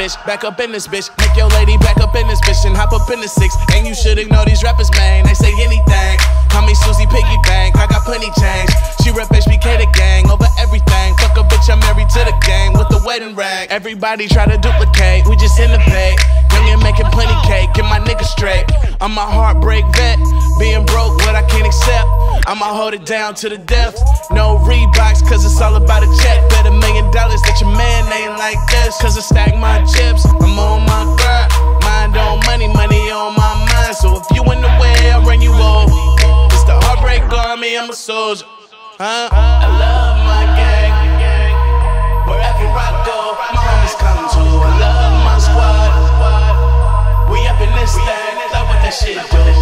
bitch, back up in this bitch. Make your lady back up in this bitch and hop up in the six. And you should ignore these rappers, man. They say anything. Call me Susie Piggy Bank, I got plenty change. She rep HBK the gang over everything. Fuck a bitch, I'm married to the game with the wedding rag. Everybody try to duplicate, we just in the pay. Youngin' making plenty cake, get my nigga straight. I'm a heartbreak vet, being broke, what I can't accept. I'ma hold it down to the death. No Reeboks, cause it's all about a check. Bet a million dollars that your man ain't like this. Cause I stack my chips, I'm on my grind. Mind on money, money on my mind. So if you in the way, I'll run you over. It's the heartbreak army, I'm a soldier. Huh? that shit, dude.